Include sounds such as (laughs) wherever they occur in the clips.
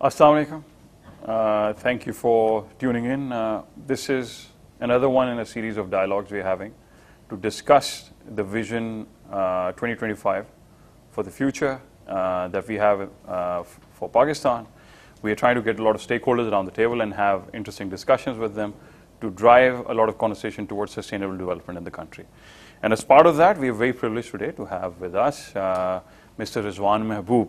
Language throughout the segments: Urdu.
Assalamu alaikum. Uh, thank you for tuning in. Uh, this is another one in a series of dialogues we're having to discuss the vision uh, 2025 for the future uh, that we have uh, for Pakistan. We are trying to get a lot of stakeholders around the table and have interesting discussions with them to drive a lot of conversation towards sustainable development in the country. And as part of that, we are very privileged today to have with us uh, Mr. Rizwan Mehboob.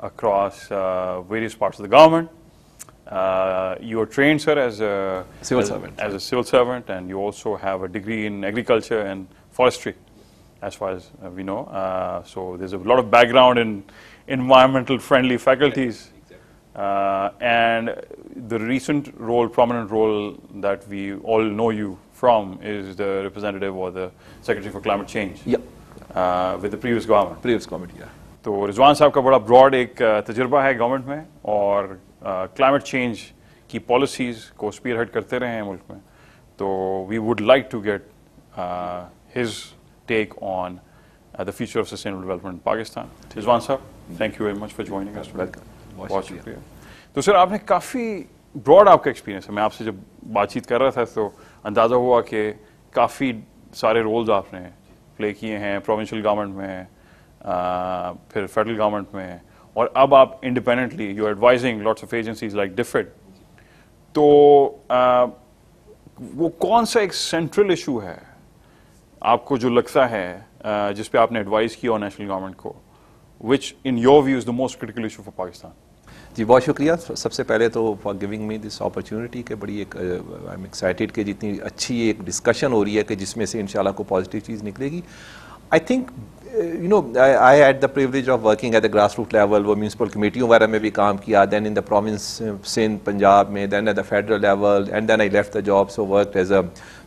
across uh, various parts of the government. Uh, you are trained, sir, as a civil as, servant, as a civil servant, and you also have a degree in agriculture and forestry, as far as uh, we know. Uh, so there's a lot of background in environmental friendly faculties Uh, and the recent role, prominent role that we all know you from is the representative or the Secretary for Climate Change Yeah. uh, with the previous government. Previous comment, yeah. تو رضوان صاحب کا بڑا براڈ ایک uh, تجربہ ہے گورنمنٹ میں اور کلائمیٹ چینج کی پالیسیز کو اسپیئر ہیڈ کرتے رہے ہیں ملک میں تو we would like to get his take on the future of sustainable development Pakistan Rizwan صاحب thank you very much for joining us Welcome. بہت بہت شکریہ. شکریہ تو سر آپ نے کافی براڈ آپ کا ایکسپیرینس ہے۔ میں آپ سے جب بات چیت کر رہا تھا تو اندازہ ہوا کہ کافی سارے رولز آپ نے پلے کیے ہیں۔ پروونشل گورنمنٹ میں آ، پھر فیڈرل گورنمنٹ میں۔ اور اب آپ independently you advising lots of agencies like DFID تو آ، وہ کون سا ایک سینٹرل ایشو ہے آپ کو جو لگتا ہے آ، جس پہ آپ نے ایڈوائز کیا ہو نیشنل گورنمنٹ کو which in your view is the most critical issue for Pakistan جی بہت شکریہ۔ سب سے پہلے تو for giving me this opportunity کہ بڑی ایک آئی ایم ایکسائٹیڈ کہ جتنی اچھی ایک ڈسکشن ہو رہی ہے کہ جس میں سے انشاءاللہ کو پازیٹیو چیز نکلے گی۔ I think you know I had the privilege of working at the grass root level وہ میونسپل کمیٹیوں وغیرہ میں بھی کام کیا then in the province Sindh, Punjab میں then at the federal level and then I left the job so work as a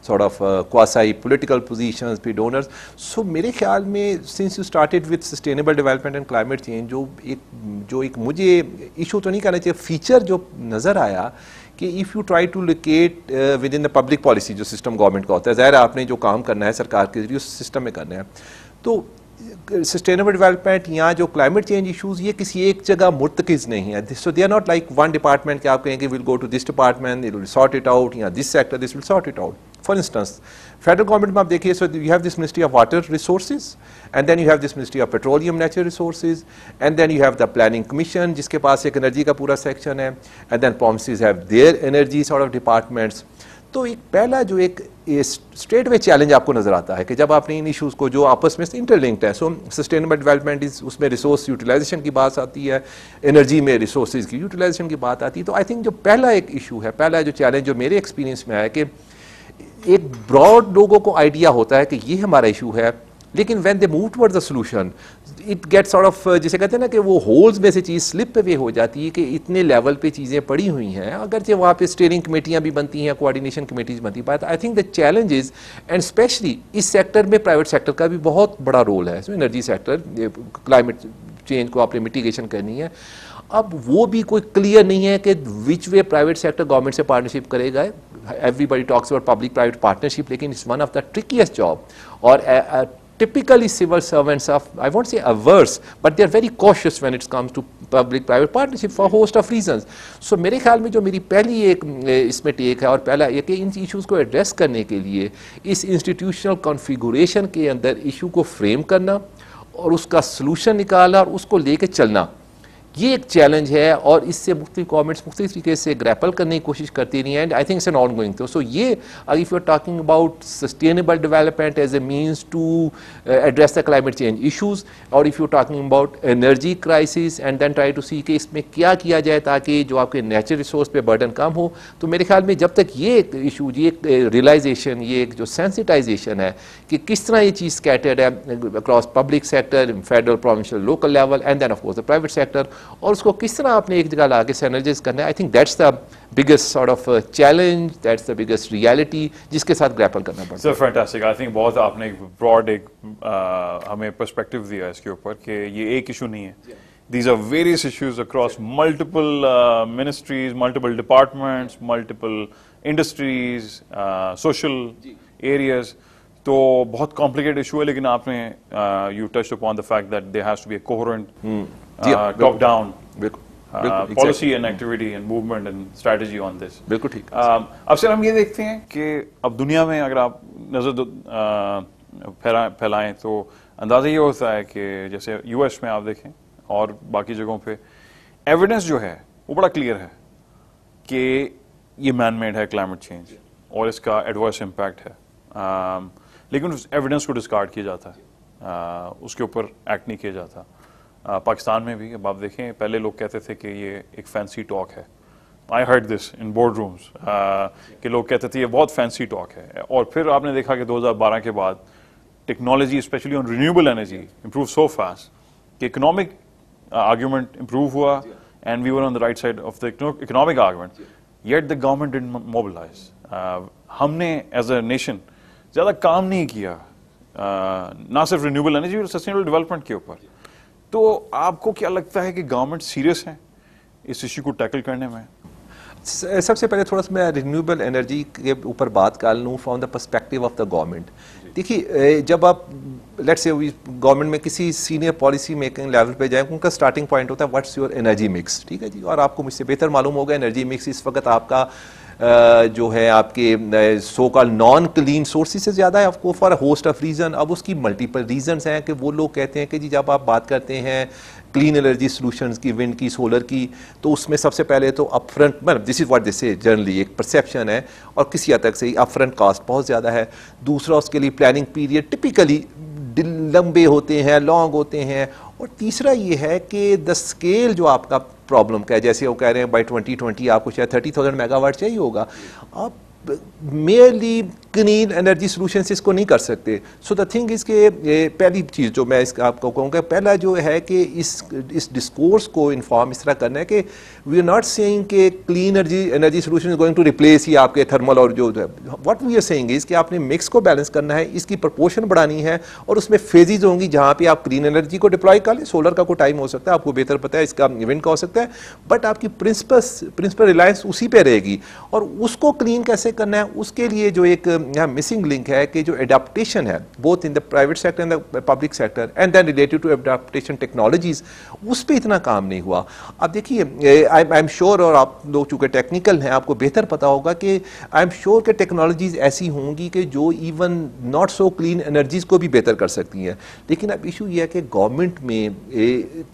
sort of quasi political positions P donors so میرے خیال میں since you started with sustainable development and climate change جو ایک جو ایک مجھے ایشو تو نہیں کہنا چاہیے فیچر جو نظر آیا کہ if you try to locate with in the public policy جو سسٹم گورنمنٹ کا ہوتا ہے ظاہر آپ نے جو کام کرنا ہے سرکار کے ذریعے اس سسٹم میں کرنا ہے تو سسٹینیبل ڈیولپمنٹ یا جو کلائمیٹ چینج ایشوز یہ کسی ایک جگہ مرتکز نہیں ہے so they are not like one department کہ آپ کہیں گے will go to this department will sort it out یا this sector this will sort it out for instance federal government میں آپ دیکھیے so you have this ministry of water resources and then you have this ministry of petroleum natural resources and then you have the planning commission جس کے پاس ایک انرجی کا پورا سیکشن ہے and then provinces have their energy sort of departments تو ایک پہلا جو ایک اسٹریٹ وے چیلنج آپ کو نظر آتا ہے کہ جب آپ نے ان ایشوز کو جو آپس میں انٹر لنکڈ ہے سو سسٹینیبل ڈیولپمنٹ اس میں ریسورس یوٹیلائزیشن کی بات آتی ہے انرجی میں ریسورسز کی یوٹیلائزیشن کی بات آتی ہے، تو آئی تھنک جو پہلا ایک ایشو ہے، پہلا جو چیلنج جو میرے ایکسپیرینس میں ہے کہ ایک براڈ لوگوں کو آئیڈیا ہوتا ہے کہ یہ ہمارا ایشو ہے، لیکن when they move toward the solution it get sort of جسے کہتے ہیں نا کہ وہ ہولز میں سے چیز سلپ پہ ہو جاتی ہے کہ اتنے لیول پہ چیزیں پڑی ہوئی ہیں۔ اگرچہ وہاں پہ اسٹیئرنگ کمیٹیاں بھی بنتی ہیں کوآڈینیشن کمیٹیز بنتی ہیں I think the challenges and especially us sector میں پرائیویٹ سیکٹر کا بھی بہت بڑا رول ہے۔ انرجی سیکٹر کلائمیٹ چینج کو آپ نے میٹیگیشن کرنی ہے۔ اب وہ بھی کوئی کلیئر نہیں ہے کہ which way private sector government سے پارٹنرشپ کرے گا. Everybody talks about public private partnership لیکن it's one of the trickiest job اور typically civil servants of I won't say averse but they are very cautious when it comes to public private partnership for a host of reasons. So میرے خیال میں جو میری پہلی ایک اس میں ٹیک ہے اور پہلا یہ کہ ان ایشوز کو ایڈریس کرنے کے لیے اس انسٹیٹیوشنل کانفیگوریشن کے اندر ایشو کو فریم کرنا اور اس کا سلوشن نکالنا اور اس کو لے کے چلنا. یہ ایک چیلنج ہے اور اس سے مختلف گورنمنٹس مختلف طریقے سے گریپل کرنے کی کوشش کرتی رہی ہیں and I think it's an ongoing تو سو یہ if you are talking about sustainable development as a means to address the climate change issues اور if you talking about energy crisis and then try to see کہ اس میں کیا کیا جائے تاکہ جو آپ کے نیچرل ریسورس پہ برڈن کم ہو، تو میرے خیال میں جب تک یہ ایک ایشو یہ ایک uh, ریئلائزیشن یہ ایک جو سینسٹائزیشن ہے کہ کس طرح یہ چیز اسکیٹرڈ ہے across public sector federal provincial local level and then of course the private sector اور اس کو کس طرح آپ نے ایک جگہ لا کے سینرجائز کرنا ہے؟ I think that's the biggest sort of challenge that's the biggest reality جس کے ساتھ گریپل کرنا پڑتا سر فینٹاسٹک آئی تھنک بہت آپ نے ایک براڈ ایک ہمیں پرسپیکٹو دیا اس کے اوپر کہ یہ ایک ایشو نہیں ہے۔ These are various issues across multiple ministries multiple departments multiple industries social areas تو بہت کمپلیکیٹ ایشو ہے لیکن آپ نے you touch upon the fact that they has to be a coherent top down policy and activity and movement and strategy on this بالکل ٹھیک۔ اب سر ہم یہ دیکھتے ہیں کہ اب دنیا میں اگر آپ نظر پھیلائیں تو اندازہ یہ ہوتا ہے کہ جیسے یو ایس میں آپ دیکھیں اور باقی جگہوں پہ ایویڈنس جو ہے وہ بڑا کلیئر ہے کہ یہ مین میڈ ہے کلائمیٹ چینج اور اس کا ایڈورس امپیکٹ ہے۔ لیکن اس ایویڈنس کو ڈسکارڈ کیا جاتا ہے۔ اس کے اوپر ایکٹ نہیں کیا جاتا۔ پاکستان میں بھی، اب آپ دیکھیں، پہلے لوگ کہتے تھے کہ یہ ایک فینسی ٹاک ہے۔ I heard this in board rooms کہ لوگ کہتے تھے یہ بہت فینسی ٹاک ہے۔ اور پھر آپ نے دیکھا کہ دو ہزار بارہ کے بعد technology especially on renewable energy improve so fast کہ اکنامک آرگیومنٹ امپروو ہوا and we were on the right side of the economic argument yet the government done mobilize ہم نے ایز اے نیشن زیادہ کام نہیں کیا نہ صرف رینیوبل انرجی اور سسٹینیبل ڈیولپمنٹ کے اوپر۔ تو آپ کو کیا لگتا ہے کہ گورنمنٹ سیریس ہے اس ایشو کو ٹیکل کرنے میں؟ سب سے پہلے تھوڑا سا میں رینیوبل انرجی کے اوپر بات کر لوں from the perspective of the government دیکھیے جب آپ لیٹ سے گورنمنٹ میں کسی سینئر پالیسی میکنگ لیول پہ جائیں ان کا سٹارٹنگ پوائنٹ ہوتا ہے واٹس یور انرجی مکس ٹھیک ہے جی اور آپ کو مجھ سے بہتر معلوم ہوگا انرجی مکس اس وقت آپ کا جو ہے آپ کے so called non clean sources سے زیادہ ہے آپ کو فار ہوسٹ آف ریزن اب اس کی ملٹیپل ریزنس ہیں کہ وہ لوگ کہتے ہیں کہ جی جب آپ بات کرتے ہیں کلین انرجی سولوشنز کی ونڈ کی سولر کی، تو اس میں سب سے پہلے تو اپ فرنٹ مطلب دس از واٹ دس ہے جنرلی ایک پرسیپشن ہے اور کسی حد تک سے اپ فرنٹ کاسٹ بہت زیادہ ہے. دوسرا، اس کے لیے پلاننگ پیریڈ ٹپیکلی لمبے ہوتے ہیں لانگ ہوتے ہیں اور تیسرا یہ ہے کہ دا اسکیل جو آپ کا پرابلم کا ہے، جیسے وہ کہہ رہے ہیں بائی ٹوئنٹی ٹوئنٹی آپ کو شاید تھرٹی تھاؤزینڈ میگا واٹ چاہیے ہوگا، آپ میئرلی کلین انرجی سولوشنس اس کو نہیں کر سکتے سو دا تھنگ اس کے پہلی چیز جو میں اس کا آپ کو کہوں گا پہلا جو ہے کہ اس اس ڈسکورس کو انفارم اس طرح کرنا ہے کہ وی آر ناٹ سیئنگ کہ clean energy energy solution going to replace ہی آپ کے تھرمل اور جو واٹ وی آر سیئنگ اس کہ آپ نے مکس کو بیلنس کرنا ہے اس کی پرپورشن بڑھانی ہے اور اس میں فیزز ہوں گی جہاں پہ آپ کلین انرجی کو ڈپلائی کر لیں سولر کا کوئی ٹائم ہو سکتا ہے آپ کو بہتر پتہ ہے اس کا ایونٹ کا ہو سکتا ہے بٹ آپ کی پرنسپس پرنسپل ریلائنس اسی پہ رہے گی اور اس کو کلین کیسے کرنا ہے اس کے لیے جو ایک یہاں مسنگ لنک ہے کہ جو اڈاپٹیشن ہے both in the private sector and the public sector and then related to adaptation technologies اس پہ اتنا کام نہیں ہوا۔ اب دیکھیے آئی ایم شیور اور آپ لوگ چونکہ ٹیکنیکل ہیں، آپ کو بہتر پتا ہوگا کہ آئی ایم شیور کہ ٹیکنالوجیز ایسی ہوں گی کہ جو even not so clean energies کو بھی بہتر کر سکتی ہیں۔ لیکن اب ایشو یہ ہے کہ گورنمنٹ میں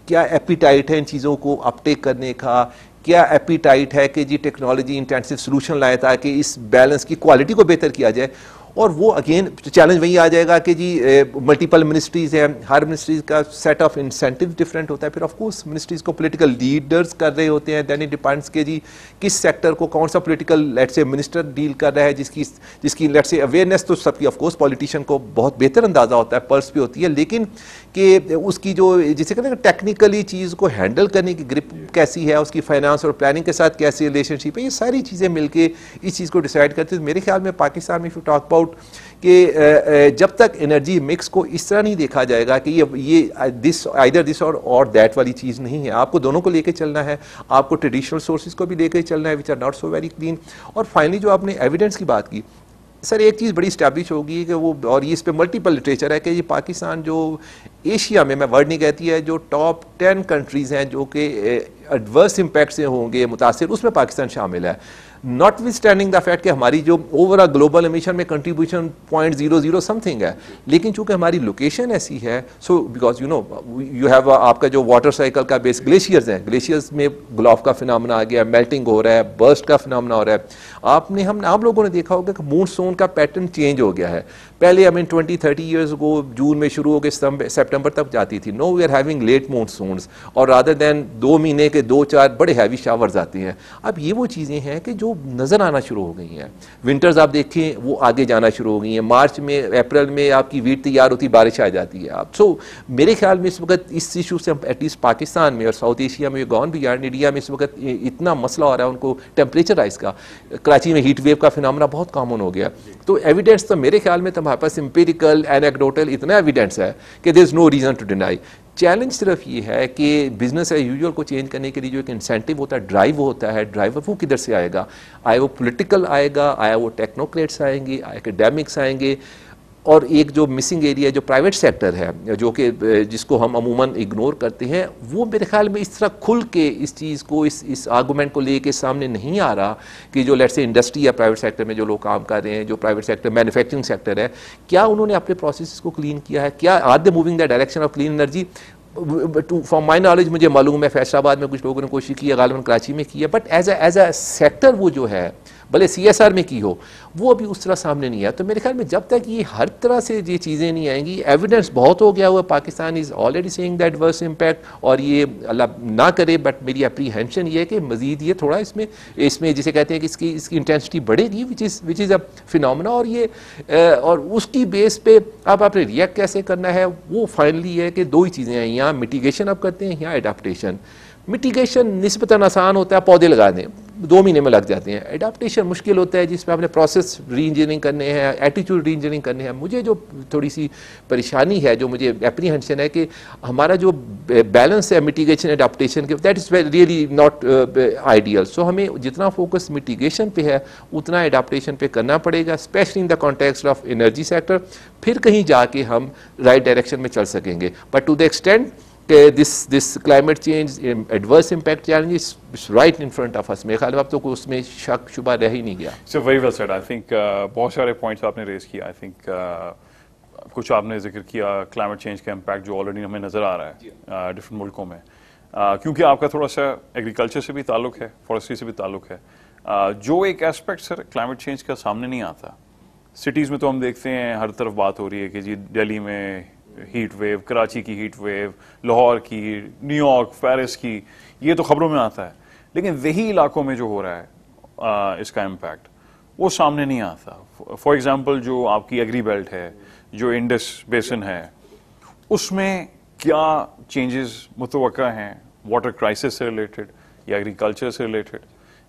کیا ایپیٹائٹ ہے ان چیزوں کو اپٹیک کرنے کا؟ کیا ایپیٹائٹ ہے کہ جی ٹیکنالوجی انٹینسو سولوشن لائے تاکہ اس بیلنس کی کوالٹی کو بہتر کیا جائے؟ اور وہ اگین چیلنج وہی آ جائے گا کہ جی ملٹیپل منسٹریز ہیں ہر منسٹریز کا سیٹ آف انسینٹیو ڈفرینٹ ہوتا ہے۔ پھر آف کورس منسٹریز کو پولیٹیکل لیڈرز کر رہے ہوتے ہیں۔ دین اٹ ڈیپینڈس کہ جی کس سیکٹر کو کون سا political let's say minister deal کر رہا ہے جس کی جس کی لیٹ سے اویئرنیس تو سب کی آف کورس پولیٹیشین کو بہت بہتر اندازہ ہوتا ہے پرس بھی ہوتی ہے۔ لیکن کہ اس کی جو جسے کہتے ہیں ٹیکنیکلی چیز کو ہینڈل کرنے کی گرپ کیسی ہے اس کی فائنانس اور پلاننگ کے ساتھ کیسی ریلیشن شپ ہے یہ ساری چیزیں مل کے اس چیز کو ڈیسائیڈ کرتے ہیں۔ میرے خیال میں پاکستان میں ٹاک اباؤٹ کہ جب تک انرجی مکس کو اس طرح نہیں دیکھا جائے گا کہ یہ دس آئدر دس اور اور دیٹ والی چیز نہیں ہے۔ آپ کو دونوں کو لے کے چلنا ہے۔ آپ کو ٹریڈیشنل سورسز کو بھی لے کے چلنا ہے which are not so very clean اور فائنلی جو آپ نے ایویڈنس کی بات کی، سر، ایک چیز بڑی اسٹیبلش ہوگی کہ وہ، اور یہ اس پہ ملٹیپل لٹریچر ہے کہ یہ پاکستان جو ایشیا میں میں ورڈ نہیں کہتی ہے، جو ٹاپ ٹین کنٹریز ہیں جو کہ ایڈورس امپیکٹ سے ہوں گے، متاثر، اس میں پاکستان شامل ہے۔ Notwithstanding the fact کہ ہماری جو اوور آل گلوبل امیشن میں contribution point zero zero something ہے، لیکن چونکہ ہماری لوکیشن ایسی ہے so because you know you have آپ کا جو واٹر سائیکل کا بیس گلیشیئرز ہیں گلیشیئرز میں گلاف کا فنامنا آ گیا میلٹنگ ہو رہا ہے برسٹ کا فنامنا ہو رہا ہے۔ آپ نے ہم آپ لوگوں نے دیکھا ہوگا کہ مون سون کا پیٹرن چینج ہو گیا ہے۔ پہلے ہمیں ٹوئنٹی تھرٹی ایئرز کو جون میں شروع ہو کے سپٹمبر تک جاتی تھی. Now we are having late monsoons اور رادر دین دو مہینے کے دو، چار بڑے ہیوی شاورز آتے ہیں. اب یہ وہ چیزیں ہیں کہ جو نظر آنا شروع ہو گئی ہیں. ونٹرز آپ دیکھیں، وہ آگے جانا شروع ہو گئی ہیں. مارچ میں اپریل میں آپ کی ویٹ تیار ہوتی، بارش آ جاتی ہے. آپ سو میرے خیال میں اس وقت اس ایشو سے ایٹ لیسٹ پاکستان میں اور ساؤتھ ایشیا میں گون بھی انڈیا میں اس وقت اتنا مسئلہ ہو رہا ہے ان کو ٹیمپریچر رائز کا. کراچی میں ہیٹ ویو کا فنامنا بہت کامن ہو گیا. تو ایویڈینس تو میرے خیال میں ہمارے پاس امپیریکل اینیکڈوٹل اتنا ایویڈینس ہے کہ there is no reason to deny challenge صرف یہ ہے کہ بزنس ایز یوزول کو چینج کرنے کے لیے جو ایک انسینٹیو ہوتا ہے ڈرائیو ہوتا ہے ڈرائیور وہ کدھر سے آئے گا؟ آئے وہ پولیٹیکل آئے گا؟ آیا وہ ٹیکنوکریٹس آئیں گے؟ اکیڈیمکس آئیں گے؟ اور ایک جو مسنگ ایریا جو پرائیویٹ سیکٹر ہے، جو کہ، جس کو ہم عموماً اگنور کرتے ہیں، وہ میرے خیال میں اس طرح کھل کے اس چیز کو، اس اس آرگومنٹ کو لے کے سامنے نہیں آ رہا کہ جو لیٹ سے انڈسٹری یا پرائیویٹ سیکٹر میں جو لوگ کام کر رہے ہیں، جو پرائیویٹ سیکٹر مینوفیکچرنگ سیکٹر ہے، کیا انہوں نے اپنے پروسیس کو کلین کیا ہے؟ کیا are they moving the direction of clean energy from my knowledge مجھے معلوم ہے، فیصلہ آباد میں کچھ لوگوں نے کوشش کی ہے، غالباً کراچی میں کی ہے but as a as a sector وہ جو ہے بھلے سی ایس آر میں کی ہو، وہ ابھی اس طرح سامنے نہیں آیا۔ تو میرے خیال میں جب تک یہ ہر طرح سے یہ چیزیں نہیں آئیں گی ایویڈنس بہت ہو گیا ہوا Pakistan is already seeing that worse impact اور یہ اللہ نہ کرے بٹ میری اپریہینشن یہ ہے کہ مزید یہ تھوڑا اس میں اس میں جسے کہتے ہیں کہ اس کی اس کی انٹینسٹی بڑھے گی وچ از وچ از اے فنامنا اور یہ اور اس کی بیس پہ اب آپ نے ریئیکٹ کیسے کرنا ہے، وہ فائنلی ہے کہ دو ہی چیزیں ہیں یہاں میٹیگیشن اب کرتے ہیں، یہاں اڈاپٹیشن مٹیگیشن نسبتاً آسان ہوتا ہے، پودے لگا دیں دو مہینے میں لگ جاتے ہیں۔ اڈاپٹیشن مشکل ہوتا ہے جس میں آپ نے پروسیس ری انجینئرنگ کرنے ہیں ایٹیچیوڈ ری انجینئرنگ کرنے ہیں۔ مجھے جو تھوڑی سی پریشانی ہے، جو مجھے اپریہنشن ہے کہ ہمارا جو بیلنس ہے مٹیگیشن اڈاپٹیشن کے that is really not ideal so ہمیں جتنا فوکس مٹیگیشن پہ ہے، اتنا اڈاپٹیشن پہ کرنا پڑے گا especially in the context of energy sector پھر کہیں جا کے ہم رائٹ ڈائریکشن میں چل سکیں گے۔ بٹ ٹو دا ایکسٹینڈ کہ this this climate change adverse impact challenge right in front of اس میرے خیال میں اب تو کوئی اس میں شک شبہ رہ ہی نہیں گیا۔ So very well said I think بہت سارے پوائنٹس آپ نے ریز کیا آئی تھنک کچھ آپ نے ذکر کیا کلائمیٹ چینج کا امپیکٹ جو آلریڈی ہمیں نظر آ رہا ہے ڈفرنٹ ملکوں میں. کیونکہ آپ کا تھوڑا سا ایگریکلچر سے بھی تعلق ہے فارسٹری سے بھی تعلق ہے. جو ایک اسپیکٹ سر کلائمیٹ چینج کا سامنے نہیں آتا. سٹیز میں تو ہم دیکھتے ہیں ہر طرف بات ہو رہی ہے کہ جی دہلی میں ہیٹ ویو، کراچی کی ہیٹ ویو، لاہور کی، نیو یارک، پیرس کی، یہ تو خبروں میں آتا ہے۔ لیکن وہی علاقوں میں جو ہو رہا ہے اس کا امپیکٹ وہ سامنے نہیں آتا۔ فار ایگزامپل جو آپ کی ایگری بیلٹ ہے، جو انڈس بیسن ہے، اس میں کیا چینجز متوقع ہیں؟ واٹر کرائسس سے ریلیٹڈ یا ایگریکلچر سے ریلیٹڈ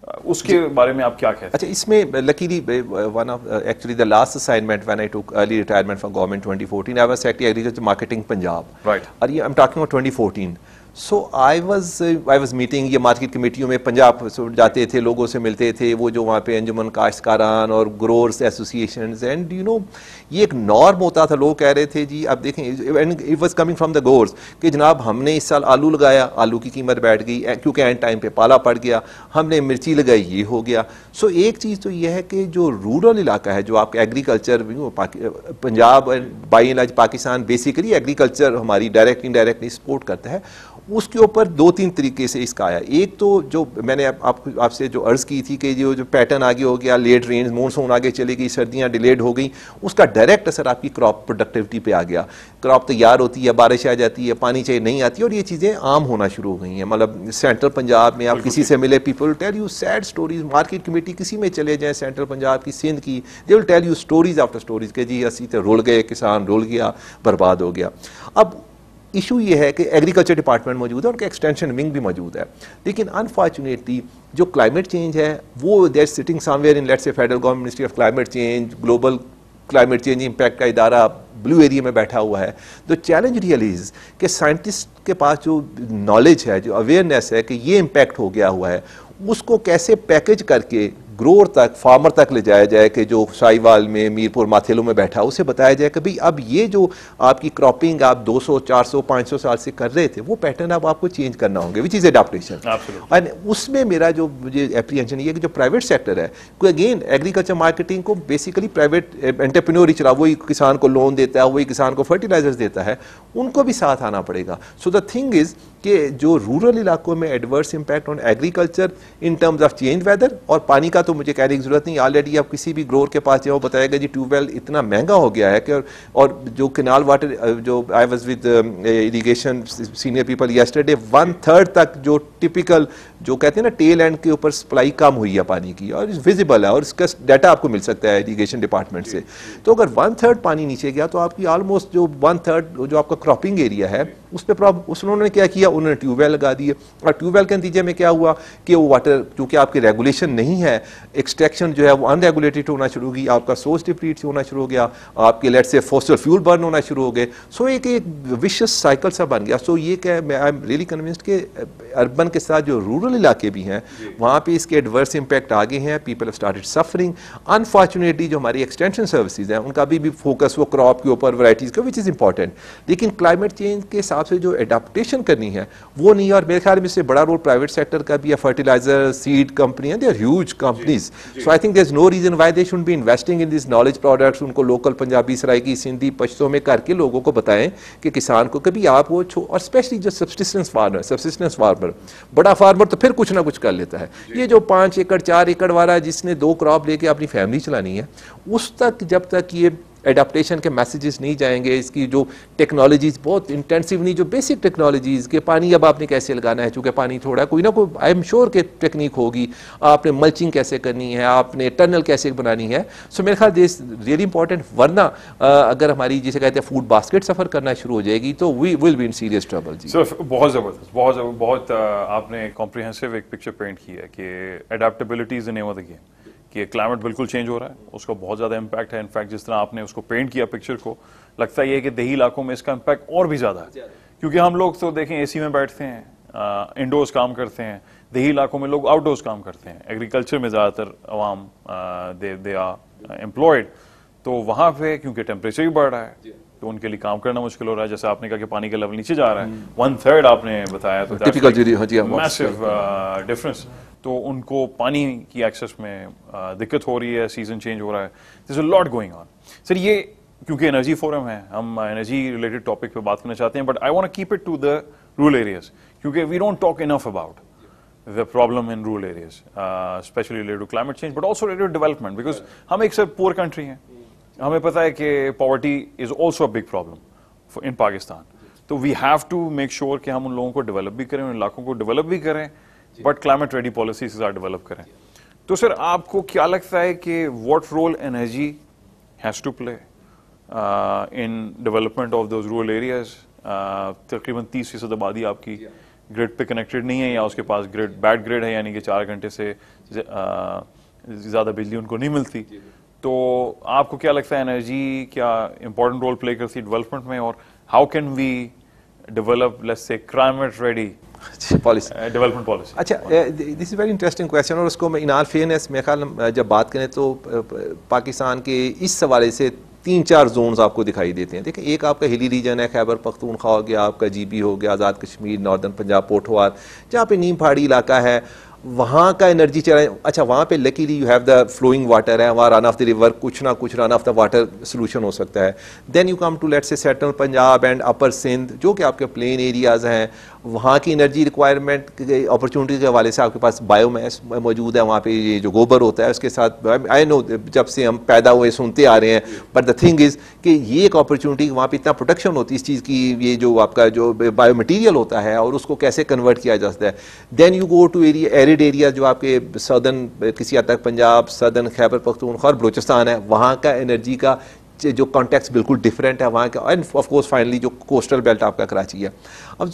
اس کے بارے میں آپ کیا کہتے ہیں؟ اچھا اس میں luckily one of actually the last assignment when I took early retirement from government twenty fourteen I was secretary agriculture marketing Punjab right اور یہ I'm talking twenty fourteen so I was I was meeting یہ مارکیٹ کمیٹیوں میں پنجاب جاتے تھے لوگوں سے ملتے تھے وہ جو وہاں پہ انجمن کاشتکاران اور growers associations and you know یہ ایک نارم ہوتا تھا، لوگ کہہ رہے تھے جی اب دیکھیں it was coming from the گورس کہ جناب ہم نے اس سال آلو لگایا، آلو کی قیمت بیٹھ گئی کیونکہ اینڈ ٹائم پہ پالا پڑ گیا، ہم نے مرچی لگائی، یہ ہو گیا۔ سو ایک چیز تو یہ ہے کہ جو رورل علاقہ ہے، جو آپ کا agriculture Punjab by and Pakistan basically agriculture ہماری ڈائریکٹ انڈائریکٹلی سپورٹ کرتا ہے۔ اس کے اوپر دو تین طریقے سے اس کا آیا۔ ایک تو جو میں نے آپ آپ سے جو عرض کی تھی کہ جو جو پیٹرن آگے ہو گیا لیٹ رینز مونسون آگے چلے گئی، سردیاں ڈیلیڈ ہو گئیں، اس کا ڈائریکٹ اثر آپ کی کراپ پروڈکٹیوٹی پہ آ گیا۔ کراپ تیار ہوتی ہے بارش آ جاتی ہے پانی چاہیے نہیں آتی اور یہ چیزیں عام ہونا شروع ہو گئی ہیں۔ مطلب سینٹرل پنجاب میں آپ کسی سے ملے people tell you sad stories market committee کسی میں چلے جائیں سینٹرل پنجاب کی سندھ کی they will tell you stories after stories کہ جی اسی تو رول گئے کسان رول گیا برباد ہو گیا۔ اب ایشو یہ ہے کہ ایگریکلچر ڈپارٹمنٹ موجود ہے ان کا ایکسٹینشن ونگ بھی موجود ہے۔ لیکن انفارچونیٹلی جو کلائمیٹ چینج ہے وہ there sitting somewhere in let's say federal government ministry of climate change global climate change impact کا ادارہ بلو ایریا میں بیٹھا ہوا ہے. تو چیلنج ریئلیز کہ سائنٹسٹ کے پاس جو نالج ہے، جو اویئرنیس ہے کہ یہ امپیکٹ ہو گیا ہوا ہے، اس کو کیسے پیکج کر کے گروور تک فارمر تک لے جایا جائے کہ جو سائی وال میں میر پور ماتھیلوں میں بیٹھا اسے بتایا جائے کہ بھئی اب یہ جو آپ کی کراپنگ آپ دو سو چار سو پانچ سو سال سے کر رہے تھے وہ پیٹرن اب آپ کو چینج کرنا ہوں گے وچ از اڈاپٹیشن اس میں میرا جو مجھے اپریہنشن یہ کہ جو پرائیویٹ سیکٹر ہے کوئی اگین ایگریکلچر مارکیٹنگ کو بیسیکلی پرائیویٹ انٹرپرینور ہی چلا وہی کسان کو لون دیتا ہے وہی کسان کو فرٹیلائزر دیتا ہے ان کو بھی ساتھ آنا پڑے گا. سو دا تھنگ از کہ جو رورل علاقوں میں adverse impact on agriculture in terms of change weather اور پانی کا تو مجھے کہنے کی ضرورت نہیں آلریڈی آپ کسی بھی گرور کے پاس جاؤ بتایا گا جی ٹیوب ویل اتنا مہنگا ہو گیا ہے کہ اور جو کنال واٹر جو I was with irrigation senior people yesterday one third تک جو ٹپیکل جو کہتے ہیں نا ٹیل اینڈ کے اوپر سپلائی کم ہوئی ہے پانی کی، اور ویزیبل ہے، اور اس کا ڈیٹا آپ کو مل سکتا ہے اریگیشن ڈپارٹمنٹ سے. تو اگر ون تھرڈ پانی نیچے گیا تو آپ کی آلموسٹ جو ون تھرڈ جو آپ کا کراپنگ ایریا ہے، اس پہ اس انہوں نے کیا کیا؟ انہوں نے ٹیوب ویل لگا دیے اور ٹیوب ویل کے نتیجے میں کیا ہوا کہ وہ واٹر چونکہ آپ کی ریگولیشن نہیں ہے ایکسٹریکشن جو ہے وہ ان ریگولیٹڈ ہونا شروع ہوگی آپ کا سورس ڈپلیٹ ہونا شروع ہو گیا آپ کے لیٹ سے فوسٹر فیول برن ہونا شروع ہو گئے۔ سو ایک ایک وشس سائیکل سا بن گیا۔ سو یہ کہ میں آئی ایم ریلی کنوینسڈ کہ اربن کے ساتھ جو رورل علاقے بھی ہیں وہاں پہ اس کے ایڈورس امپیکٹ آگے ہیں۔ پیپل اسٹارٹیڈ سفرنگ انفارچونیٹلی جو ہماری ایکسٹینشن سروسز ہیں ان کا بھی بھی فوکس وہ کراپ کے اوپر ورائٹیز کا وچ از امپورٹنٹ لیکن کلائمیٹ چینج کے حساب سے جو اڈاپٹیشن کرنی ہے وہ نہیں اور میرے خیال میں سے بڑا رول پرائیویٹ سیکٹر کا بھی ہے فرٹیلائزر سیڈ کمپنی ہیں they are huge companies so I think there is no reason why they should be investing in this knowledge products ان کو لوکل پنجابی سرائکی سندھی پشتوں میں کر کے لوگوں کو بتائیں کہ کسان کو کبھی آپ وہ چھو اور اسپیشلی جو سبسٹیسٹنس فارمر سبسٹیسٹنس فارمر بڑا فارمر تو پھر کچھ نہ کچھ کر لیتا ہے۔ یہ جو پانچ ایکڑ چار ایکڑ والا جس نے دو کراپ لے کے اپنی فیملی چلانی ہے اس تک جب تک یہ اڈاپٹیشن کے میسیجز نہیں جائیں گے، اس کی جو ٹیکنالوجیز بہت انٹینسیو نہیں جو بیسک ٹیکنالوجیز کہ پانی اب آپ نے کیسے لگانا ہے؟ چونکہ پانی تھوڑا ہے کوئی نہ کوئی آئی ایم شیور کہ ٹیکنیک ہوگی۔ آپ نے ملچنگ کیسے کرنی ہے؟ آپ نے ٹنل کیسے بنانی ہے؟ سو میرے خیال دس ریئلی امپورٹنٹ ورنہ اگر ہماری جسے کہتے ہیں فوڈ باسکٹ سفر کرنا شروع ہو جائے گی تو we will be in serious trouble جی۔ بہت زبردست، بہت بہت آپ نے کمپریہنسو ایک پکچر پینٹ کی ہے کہ adaptability is name of the game کہ کلائمیٹ بالکل چینج ہو رہا ہے اس کا بہت زیادہ امپیکٹ ہے. انفیکٹ جس طرح آپ نے اس کو پینٹ کیا پکچر کو لگتا ہے یہ کہ دیہی علاقوں میں اس کا امپیکٹ اور بھی زیادہ ہے. کیونکہ ہم لوگ تو دیکھیں اے سی میں بیٹھتے ہیں انڈورس کام کرتے ہیں دیہی علاقوں میں لوگ آؤٹ ڈورس کام کرتے ہیں. ایگریکلچر میں زیادہ تر عوام دے آر امپلائڈ تو وہاں پہ کیونکہ ٹیمپریچر بھی بڑھ رہا ہے تو ان کے لیے کام کرنا مشکل ہو رہا ہے. جیسے آپ نے کہا کہ پانی کا لیول نیچے جا رہا ہے ون تھرڈ آپ نے بتایا تو ڈفرنس تو ان کو پانی کی ایکسس میں دقت ہو رہی ہے سیزن چینج ہو رہا ہے۔ دس اے لاٹ گوئنگ آن سر یہ کیونکہ انرجی فورم ہے، ہم انرجی ریلیٹڈ ٹاپک پہ بات کرنا چاہتے ہیں but I want keep it to the rural areas کیونکہ we don't talk enough about the problem in rural areas especially related to climate change but also related development because ہم ایک سر پور کنٹری ہیں۔ ہمیں پتا ہے کہ poverty is also a big problem in Pakistan تو we have to make sure کہ ہم ان لوگوں کو ڈیولپ بھی کریں، ان علاقوں کو ڈیولپ بھی کریں۔ But climate ready policies develop کریں۔ تو سر آپ کو کیا لگتا ہے کہ what role energy has to play in development of those rural areas تقریباً تیس فیصد آبادی آپ کی گریڈ پہ کنیکٹڈ نہیں ہے یا اس کے پاس گریڈ بیڈ گریڈ ہے یعنی کہ چار گھنٹے سے زیادہ بجلی ان کو نہیں ملتی۔ تو آپ کو کیا لگتا ہے انرجی کیا امپورٹنٹ رول پلے کرتی ہے ڈیولپمنٹ میں اور how can we develop let's say climate ready development policy اچھا this is very interesting question اور اس کو میں ان آل فیئرنیس میرے خیال جب بات کریں تو پاکستان کے اس حوالے سے تین چار زونز آپ کو دکھائی دیتے ہیں۔ دیکھیں ایک آپ کا ہلی ریجن ہے خیبر پختونخوا ہو گیا آپ کا جی بی ہو گیا آزاد کشمیر ناردن پنجاب پوٹھوار جہاں پہ نیم پہاڑی علاقہ ہے۔ وہاں کا انرجی چلا اچھا وہاں پہ luckily you have the flowing water ہے، وہاں رن آف دا ریور کچھ نہ کچھ run of the water solution ہو سکتا ہے۔ Then you come to let's say settle Punjab and upper Sindh جو کہ آپ کے پلین ایریاز ہیں وہاں کی انرجی ریکوائرمنٹ اپرچونٹی کے حوالے سے آپ کے پاس بایو میس موجود ہے، وہاں پہ یہ جو گوبر ہوتا ہے، اس کے ساتھ آئی نو جب سے ہم پیدا ہوئے، سنتے آ رہے ہیں بٹ دا تھنگ از کہ یہ ایک اپرچونٹی وہاں پہ اتنا پروٹیکشن ہوتی ہے، اس چیز کی یہ جو آپ کا جو بایو مٹیریل ہوتا ہے، اور اس کو کیسے کنورٹ کیا جا سکتا ہے۔ Then you go to area arid area جو آپ کے سدرن کسی حد تک پنجاب سدرن خیبر، پختونخوا اور بلوچستان ہے، وہاں کا انرجی کا جو کانٹیکس بالکل ڈفرینٹ ہے وہاں کا اینڈ آف کورس فائنلی جو کوسٹل بیلٹ آپ کا کراچی ہے. اب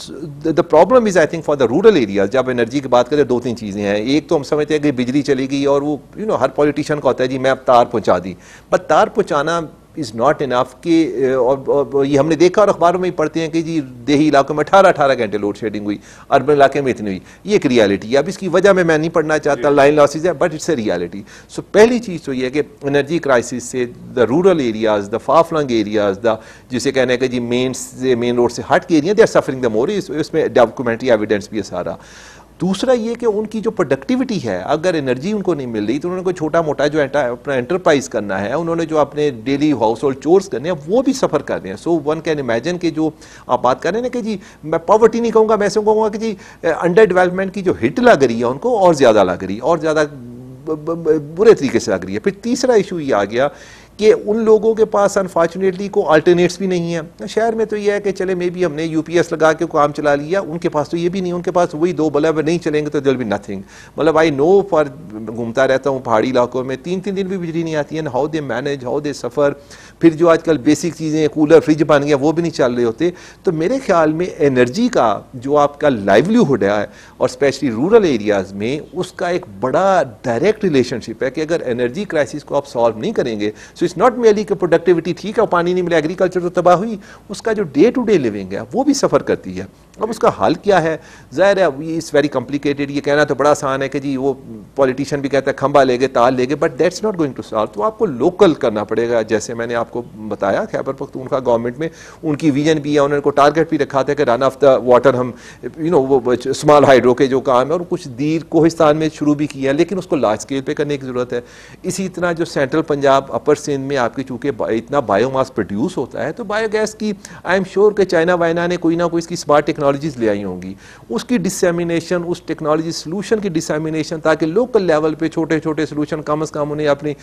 the problem is I think for the rural areas جب انرجی کی بات کریں دو تین چیزیں ہیں. ایک تو ہم سمجھتے ہیں کہ بجلی چلے گی اور وہ یو نو ہر پولیٹیشین کا ہوتا ہے جی میں اب تار پہنچا دی. بٹ تار پہنچانا از ناٹ انف کہ یہ ہم نے دیکھا اور اخباروں میں ہی پڑھتے ہیں کہ جی دیہی علاقوں میں اٹھارہ اٹھارہ گھنٹے لوڈ شیڈنگ ہوئی اربن علاقے میں اتنی ہوئی۔ یہ ایک ریالٹی ہے۔ اب اس کی وجہ میں میں نہیں پڑھنا چاہتا لائن لاسز ہے but it's a reality so پہلی چیز تو یہ ہے کہ انرجی کرائسس سے دا رورل ایریاز دا فافلنگ ایریاز دا جسے کہنے کہ جی مین مین روڈ سے ہٹ کے area they are suffering the more اس میں ڈاکومنٹری ایویڈنس بھی ہے سارا۔ دوسرا یہ کہ ان کی جو پروڈکٹیوٹی ہے، اگر انرجی ان کو نہیں مل رہی تو انہوں نے کوئی چھوٹا موٹا جو اپنا انٹرپرائز کرنا ہے، انہوں نے جو اپنے ڈیلی ہاؤس ہولڈ چورس کرنے ہیں، وہ بھی سفر کر رہے ہیں۔ سو ون کین امیجن کہ جو آپ بات کر رہے ہیں نا کہ جی میں پاورٹی نہیں کہوں گا، میں ایسے کہوں گا کہ جی انڈر ڈیولپمنٹ کی جو ہٹ لگ رہی ہے ان کو اور زیادہ لگ رہی ہے اور زیادہ برے طریقے سے لگ رہی ہے۔ پھر تیسرا ایشو یہ آ گیا کہ ان لوگوں کے پاس انفارچونیٹلی کو آلٹرنیٹس بھی نہیں ہیں۔ شہر میں تو یہ ہے کہ چلے میں بھی ہم نے یو پی ایس لگا کے کام چلا لیا، ان کے پاس تو یہ بھی نہیں، ان کے پاس وہی دو بلب نہیں چلیں گے تو دل بھی نتھنگ مطلب آئی نو فار گھومتا رہتا ہوں پہاڑی علاقوں میں، تین تین دن بھی بجلی نہیں آتی ہے how they manage how they suffer پھر جو آج کل بیسک چیزیں کولر فریج بن گیا، وہ بھی نہیں چل رہے ہوتے۔ تو میرے خیال میں انرجی کا جو آپ کا لائیولیہڈ ہے، اور اسپیشلی رورل ایریاز میں، اس کا ایک بڑا ڈائریکٹ ریلیشن شپ ہے کہ اگر انرجی کرائسس کو آپ سالو نہیں کریں گے سو اٹس ناٹ میئرلی کہ پروڈکٹیوٹی ٹھیک ہے پانی نہیں ملے ایگریکلچر تو تباہ ہوئی، اس کا جو ڈے ٹو ڈے لیونگ ہے، وہ بھی سفر کرتی ہے۔ اب اس کا حل کیا ہے؟ ظاہر ہے اٹس ویری کمپلیکیٹڈ یہ کہنا تو بڑا آسان ہے کہ جی وہ پولیٹیشین بھی کہتا ہے کھمبا لے گے تال لے گے but that's not going to solve تو آپ کو لوکل کرنا پڑے گا، جیسے میں نے آپ کو بتایا خیبر پختونخوا گورنمنٹ میں، ان کی ویژن بھی ہے، انہوں نے کو ٹارگیٹ بھی رکھا تھا کہ رن آف دا واٹر ہم یو نو وہ اسمال ہائیڈرو کے جو کام ہے، اور کچھ دیر کوہستان میں شروع بھی کیا ہے لیکن اس کو لارج اسکیل پہ کرنے کی ضرورت ہے۔ اسی طرح جو سینٹرل پنجاب اپر سندھ میں آپ کی چونکہ اتنا بایو ماس پروڈیوس ہوتا ہے، تو بایو گیس کی آئی ایم شیور کہ چائنا وائنا نے کوئی نہ کوئی اس کی اسمارٹ ٹیکنالوجیز لے آئی ہوں گی۔ اس کی ڈسیمینیشن اس ٹیکنالوجی سلوشن کی ڈسیمینیشن تاکہ لوکل لیول پہ چھوٹے چھوٹے سلوشن کم از کم انہیں اپنی،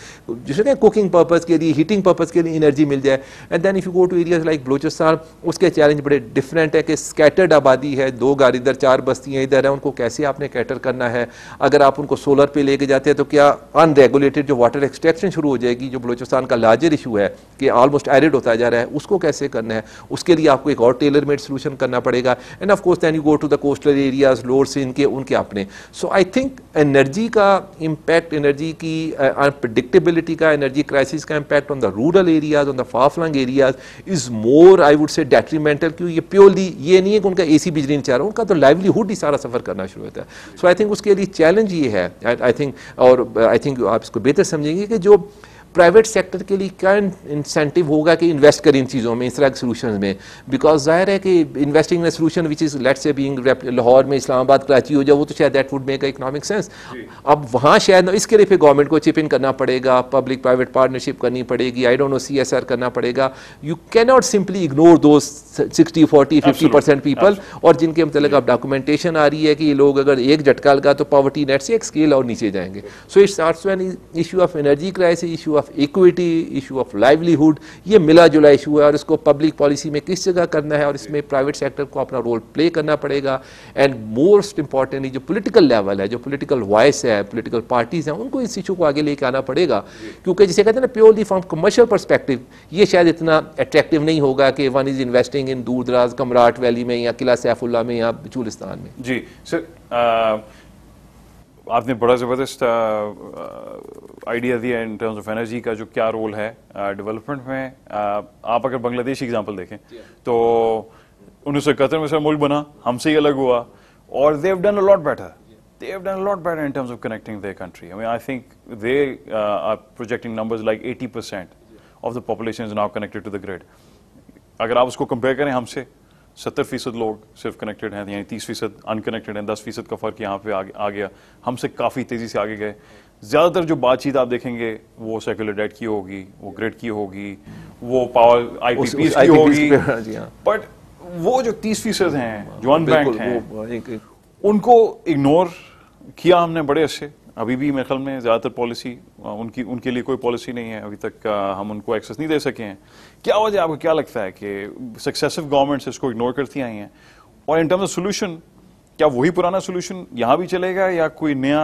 جسے کہ کوکنگ پرپز کے لیے ہیٹنگ پرپز کے لیے انرجی مل جائے۔ And then if you go to areas like Balochistan اس کے چیلنج بڑے ڈفرینٹ ہے کہ اسکیٹرڈ آبادی ہے، دو گھر ادھر، چار بستیاں ادھر ہیں، ان کو کیسے آپ نے کیٹر کرنا ہے؟ اگر آپ ان کو سولر پہ لے کے جاتے ہیں تو کیا ان ریگولیٹڈ جو واٹر ایکسٹریکشن شروع ہو جائے گی، جو بلوچستان کا لارجر ایشو ہے کہ آلموسٹ ایرڈ ہوتا جا رہا ہے، اس کو کیسے کرنا ہے؟ اس کے لیے آپ کو ایک اور ٹیلر میڈ سولوشن کرنا پڑے گا۔ And of course then you go to the coastal areas load سین کے ان کے اپنے سو آئی تھنک انرجی کا امپیکٹ انرجی کی انپرڈکٹیبلٹی کا انرجی کرائسس کا impact on the rural areas on the فافلنگ areas is more I would say detrimental کیوں یہ پیورلی یہ نہیں ہے کہ ان کا اے سی بجلی نہیں چاہ رہا ان کا تو لائیولیہڈ ہی سارا سفر کرنا شروع ہوتا ہے سو آئی تھنک اس کے لیے چیلنج یہ ہے آئی تھنک اور آئی تھنک آپ اس کو بہتر سمجھیں گے کہ جو پرائیویٹ سیکٹر کے لیے کیا انسینٹیو ہوگا کہ انویسٹ کریں ان چیزوں میں اس طرح کے سولوشنز میں؟ بیکاز ظاہر ہے کہ investing in solution which is let's say being Lahore میں اسلام آباد کراچی ہو جائے وہ تو شاید that would make economic sense اب وہاں شاید اس کے لیے پھر گورنمنٹ کو چپ ان کرنا پڑے گا پبلک پرائیویٹ پارٹنرشپ کرنی پڑے گی I don't know C S R کرنا پڑے گا۔ You can not simply ignore those sixty forty fifty percent people اور جن کے متعلق اب ڈاکومنٹیشن آ رہی ہے کہ یہ لوگ اگر ایک جھٹکا لگا تو پاورٹی نیٹ سے ایک اسکیل اور نیچے جائیں گے۔ So it's also an issue of energy crisis issue of equity issue of livelihood یہ ملا جلا ایشو ہے اور اس کو پبلک پالیسی میں کس جگہ کرنا ہے اور اس میں پرائیویٹ سیکٹر کو اپنا رول پلے کرنا پڑے گا اینڈ موسٹ امپورٹنٹلی جو پولیٹیکل لیول ہے، جو پولیٹیکل وائس ہے پولیٹیکل پارٹیز ہیں، ان کو اس ایشو کو آگے لے کے آنا پڑے گا کیونکہ جسے کہتے ہیں نا پیورلی فرام کمرشل پرسپیکٹو یہ شاید اتنا اٹریکٹیو نہیں ہوگا کہ ون از انویسٹنگ ان دور دراز کمراٹ ویلی میں یا قلعہ سیف اللہ میں یا چولستان میں۔ جی سر آپ نے بڑا زبردست آئیڈیا دیا ان ٹرمز آف انرجی کا جو کیا رول ہے ڈیولپمنٹ میں آپ اگر بنگلہ دیش ایگزامپل دیکھیں تو انیس سو اکہتر میں سر ملک بنا ہم سے ہی الگ ہوا اور they have done a lot better a lot better in terms of connecting their country. I mean, I think they uh, are projecting numbers like 80% of the population is now connected to the grid. اگر آپ اس کو کمپیئر کریں ہم سے ستر فیصد لوگ صرف کنیکٹڈ ہیں یعنی تیس فیصد انکنیکٹڈ ہیں دس فیصد کا فرق یہاں پہ آ گیا ہم سے کافی تیزی سے آگے گئے۔ زیادہ تر جو بات چیت آپ دیکھیں گے وہ سیکولر ڈیٹ کی ہوگی وہ گریڈ کی ہوگی وہ پاور آئی پی پیز کی ہوگی۔ بٹ وہ جو تیس فیصد ہیں جو ان بینک ہیں ان کو اگنور کیا ہم نے بڑے اچھے ابھی بھی میرے خیال میں زیادہ تر پالیسی ان کی، ان کے لیے کوئی پالیسی نہیں ہے۔ ابھی تک ہم ان کو ایکسیس نہیں دے سکے ہیں۔ کیا وجہ آپ کو کیا لگتا ہے کہ سکسیسو گورنمنٹس اس کو اگنور کرتی آئی ہیں؟ اور ان ٹرمز آف سولوشن کیا وہی پرانا سولوشن یہاں بھی چلے گا یا کوئی نیا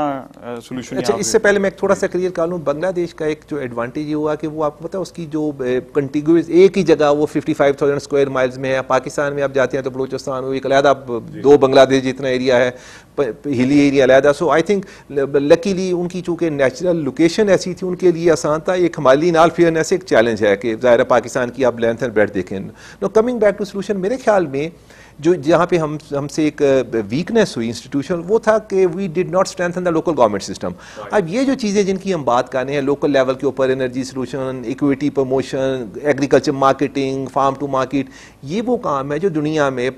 سولوشن اچھا اس سے پہلے میں تھوڑا سا کلیئر کر لوں بنگلہ دیش کا ایک جو ایڈوانٹیج یہ ہوا کہ وہ آپ کو پتا اس کی جو کنٹیگوز ایک ہی جگہ وہ fifty five thousand square miles میں ہے۔ پاکستان میں آپ جاتے ہیں تو بلوچستان وہ ایک علیحدہ دو بنگلہ دیش جتنا ایریا ہے ہلی ایریا علیحدہ۔ سو آئی تھنک لکیلی ان کی چونکہ نیچرل لوکیشن ایسی تھی ان کے لیے آسان تھا۔ ایک ہماری نال فیئرنیس ایک چیلنج ہے کہ ظاہر پاکستان کی آپ لینتھ اینڈ بیڈ دیکھیں۔ Now coming back to solution میرے خیال میں جو جہاں پہ ہم ہم سے ایک ویکنیس ہوئی انسٹیٹیوشن وہ تھا کہ we did not strengthen the local government system اب یہ جو چیزیں جن کی ہم بات کر رہے ہیں لوکل لیول کے اوپر energy solution equity promotion agriculture marketing farm to market یہ وہ کام ہے جو دنیا میں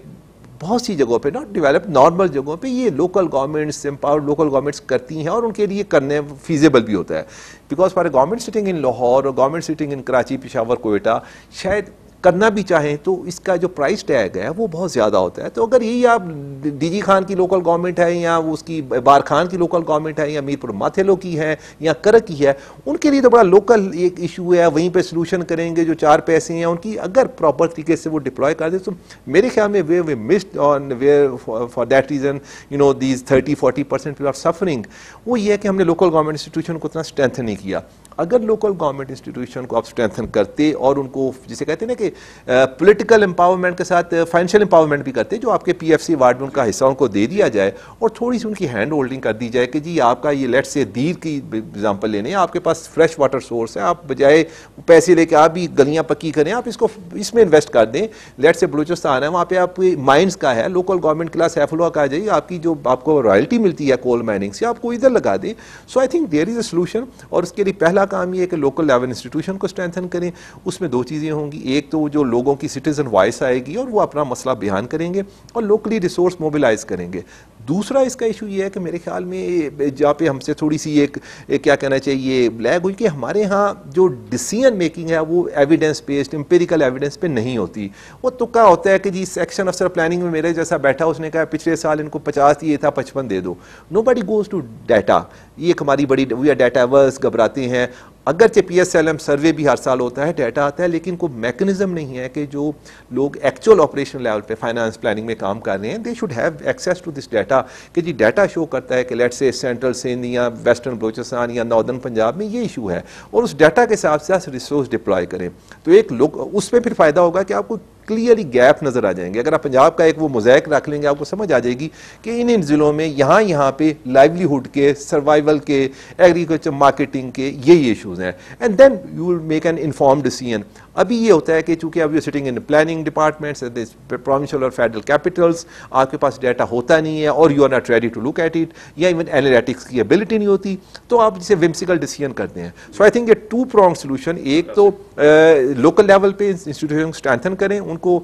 بہت سی جگہوں پہ ناٹ ڈیولپ نارمل جگہوں پہ یہ local governments empowered local governments کرتی ہیں اور ان کے لیے کرنے فیزیبل بھی ہوتا ہے. Because for a government sitting in Lahore اور government sitting in Karachi Peshawar Quetta شاید کرنا بھی چاہیں تو اس کا جو پرائز ٹیگ ہے وہ بہت زیادہ ہوتا ہے۔ تو اگر یہی آپ ڈی جی خان کی لوکل گورنمنٹ ہے یا اس کی بار خان کی لوکل گورنمنٹ ہے یا میر پور ماتھیلو کی ہے یا کرک کی ہے، ان کے لیے تو بڑا لوکل ایک ایشو ہے۔ وہیں پہ سلوشن کریں گے جو چار پیسے ہیں، ان کی اگر پراپر طریقے سے وہ ڈپلوائے کر دیں تو میرے خیال میں way way missed on where for that reason you know these thirty forty percent people are suffering وہ یہ ہے کہ ہم نے لوکل گورنمنٹ انسٹیٹیوشن کو اتنا اسٹرینتھ نہیں کیا۔ اگر لوکل گورنمنٹ انسٹیٹیوشن کو آپ اسٹرینتھن کرتے اور ان کو جسے کہتے ہیں نا کہ پولیٹیکل امپاورمنٹ کے ساتھ فائنینشیل امپاورمنٹ بھی کرتے، جو آپ کے پی ایف سی وارڈ میں ان کا حصہ ان کو دے دیا جائے اور تھوڑی سی ان کی ہینڈ ہولڈنگ کر دی جائے کہ جی آپ کا یہ لیٹ سے دیر کی ایگزامپل لینے، آپ کے پاس فریش واٹر سورس ہے، آپ بجائے پیسے لے کے آپ بھی گلیاں پکی کریں، آپ اس کو اس میں انویسٹ کر دیں۔ لیٹ سے بلوچستان ہے، وہاں پہ آپ مائنس کا ہے لوکل گورنمنٹ کلاس سیف الوا کا جائے آپ کی جو آپ کو رائلٹی ملتی ہے کول مائننگ سے، آپ کو ادھر لگا دیں۔ سو I think there is a solution اور اس کے لیے پہلا کام یہ ہے کہ لوکل لیول انسٹیٹیوشن کو اسٹرینتھن کریں۔ اس میں دو چیزیں ہوں گی۔ ایک تو جو لوگوں کی سٹیزن وائس آئے گی اور وہ اپنا مسئلہ بیان کریں گے اور لوکلی ریسورس موبلائز کریں گے۔ دوسرا اس کا ایشو یہ ہے کہ میرے خیال میں جہاں پہ ہم سے تھوڑی سی ایک کیا کہنا چاہیے لیگ ہوئی کہ ہمارے ہاں جو ڈسیزن میکنگ ہے وہ ایویڈنس بیسڈ امپیریکل ایویڈنس پہ نہیں ہوتی۔ وہ تکا ہوتا ہے کہ جی سیکشن افسر پلاننگ میں میرے جیسا بیٹھا، اس نے کہا پچھلے سال ان کو پچاس دیے تھا، پچپن دے دو۔ Nobody goes to data یہ ایک ہماری بڑی وی آر ڈیٹا ورس گھبراتے ہیں۔ اگرچہ P S L M survey بھی ہر سال ہوتا ہے، ڈیٹا آتا ہے، لیکن کوئی میکنزم نہیں ہے کہ جو لوگ ایکچوئل آپریشن لیول پہ فائنانس پلاننگ میں کام کر رہے ہیں they should have access to this data کہ جی ڈیٹا شو کرتا ہے کہ لیٹ سے سینٹرل سندھ یا ویسٹرن بلوچستان یا ناردرن پنجاب میں یہ ایشو ہے اور اس ڈیٹا کے حساب سے ریسورس ڈپلائی کریں۔ تو ایک لوگ، اس میں پھر فائدہ ہوگا کہ آپ کو کلیئرلی گیپ نظر آ جائیں گے۔ اگر آپ پنجاب کا ایک وہ موزیک رکھ لیں گے، آپ کو سمجھ آ جائے گی کہ ان ان ضلعوں میں یہاں یہاں پہ لائیولیہڈ کے سروائیول کے ایگریکلچر مارکیٹنگ کے یہی ایشوز ہیں۔ And then you will make an informed decision ابھی یہ ہوتا ہے کہ چونکہ اب you sitting in planning departments provincial اور فیڈرل کیپٹلس آپ کے پاس ڈیٹا ہوتا نہیں ہے اور you are not ready to look at it یا ایون اینالیٹکس کی ابلٹی نہیں ہوتی، تو آپ جسے ومسیکل ڈیسیجن کرتے ہیں. سو آئی تھنک یہ ٹو پرانگ سولوشن ایک تو uh, لوکل لیول پہ انسٹیٹیوشن اسٹرینتھن کریں، ان کو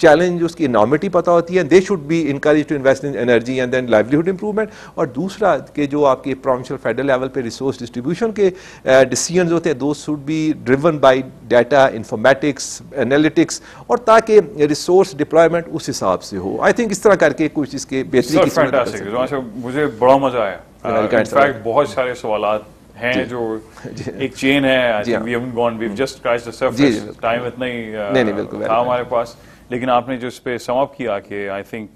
چیلنج اس کی انارمٹی پتہ ہوتی ہے they should be encourage to invest in energy and then livelihood improvement اور دوسرا کہ جو آپ کے پروونشل فیڈرل لیول پہ ریسورس ڈسٹریبیوشن کے ڈیسیجنز ہوتے ہیں those should be driven by data informatics analytics اور تاکہ ریسورس ڈپلائمنٹ اس حساب سے ہو آئی تھنک اس طرح کر کے کچھ اس کے بہتری مجھے بڑا مزہ آیا انفیکٹ بہت سارے سوالات ہیں جو ایک چین ہے ہمارے پاس لیکن آپ نے جو اس پہ سم اپ کیا کہ I think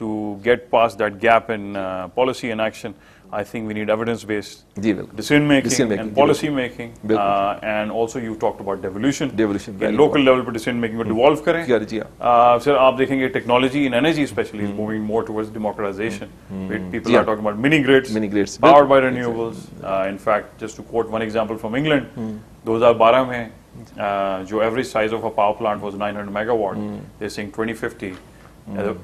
to get pass that gap in policy and action I think we need evidence based decision making and policy making and also you talk about devolution local level پہ ڈیسیزن میکنگ کو ڈیوالو کریں۔ سر آپ دیکھیں گے technology in energy especially is moving more towards democratization people are talking about mini grids mini grids powered by renewables in fact just to quote one example from England دو ہزار بارہ میں جو average size of a power plant was 900 megawatt they saying 2050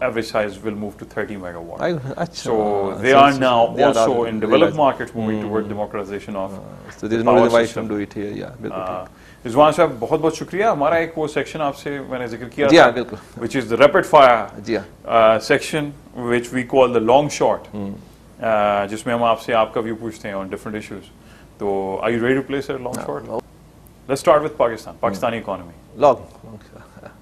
average size will move to 30 megawatt. I, so they are now also in developed markets moving mm. toward democratization of so there's no reason why you do it here yeah Rizwan صاحب بہت بہت شکریہ ہمارا ایک وہ سیکشن آپ سے میں نے ذکر کیا تھا which is the rapid fire section which we call the long short جس میں ہم آپ سے آپ کا ویو پوچھتے ہیں آن ڈفرنٹ ایشوز تو I you ready to place long short Let's start with Pakistan, Pakistani economy. Long.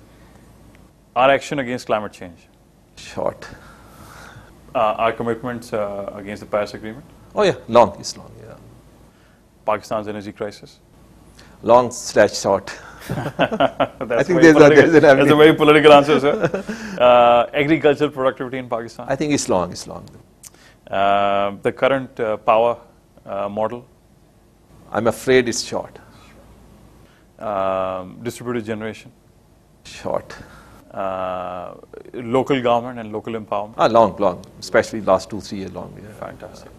(laughs) Our action against climate change. Short. Uh, our commitments uh, against the Paris Agreement. Oh yeah, long. It's long. Yeah. Pakistan's energy crisis. Long slash short. (laughs) I think there's a, there's, that's a very political answer, sir. (laughs) Uh, agricultural productivity in Pakistan. I think it's long. It's long. Uh, the current uh, power uh, model. I'm afraid it's short. Um, distributed generation? Short. Uh, local government and local empowerment? Ah, long, long. Especially last two, three year long. Yeah. Fantastic.